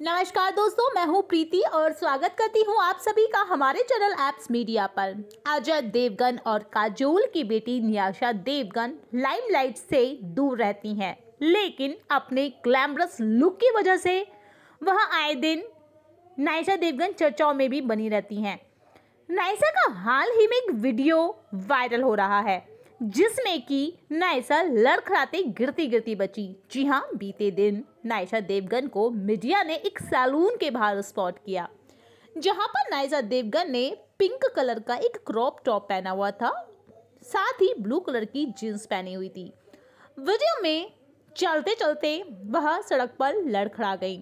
नमस्कार दोस्तों, मैं हूँ प्रीति और स्वागत करती हूँ आप सभी का हमारे चैनल एप्स मीडिया पर। अजय देवगन और काजोल की बेटी न्याशा देवगन लाइमलाइट से दूर रहती हैं, लेकिन अपने ग्लैमरस लुक की वजह से वह आए दिन नायशा देवगन चर्चाओं में भी बनी रहती हैं। नायशा का हाल ही में एक वीडियो वायरल हो रहा है। जिसमें कि नायसा लड़खड़ाते गिरती गिरती बची। जी हाँ बीते दिन नायशा देवगन को मीडिया ने एक सैलून के बाहर स्पॉट किया, जहाँ पर नायसा देवगन ने पिंक कलर का एक क्रॉप टॉप पहना हुआ था, साथ ही ब्लू कलर की जींस पहनी हुई थी। वीडियो में चलते चलते वह सड़क पर लड़खड़ा गई।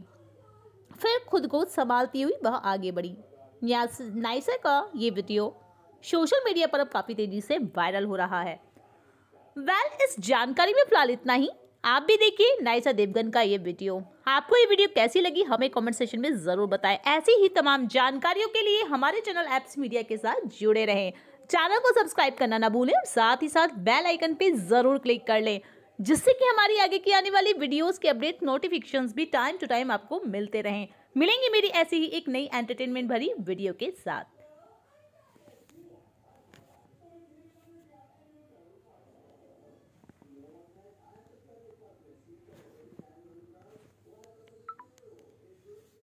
फिर खुद को संभालती हुई वह आगे बढ़ी। नायसा का ये वीडियो सोशल मीडिया पर अब काफ़ी तेज़ी से वायरल हो रहा है। वेल well, इस जानकारी में फ़िलहाल इतना ही। आप भी देखिए नाइसा देवगन का ये वीडियो। आपको ये वीडियो कैसी लगी हमें कमेंट सेक्शन में ज़रूर बताएँ। ऐसी ही तमाम जानकारियों के लिए हमारे चैनल एप्स मीडिया के साथ जुड़े रहें। चैनल को सब्सक्राइब करना ना भूलें और साथ ही साथ बेल आइकन पे ज़रूर क्लिक कर लें जिससे कि हमारी आगे की आने वाली वीडियोस के अपडेट नोटिफिकेशंस भी टाइम टू टाइम आपको मिलते रहें। मिलेंगे मेरी ऐसी ही एक नई एंटरटेनमेंट भरी वीडियो के साथ।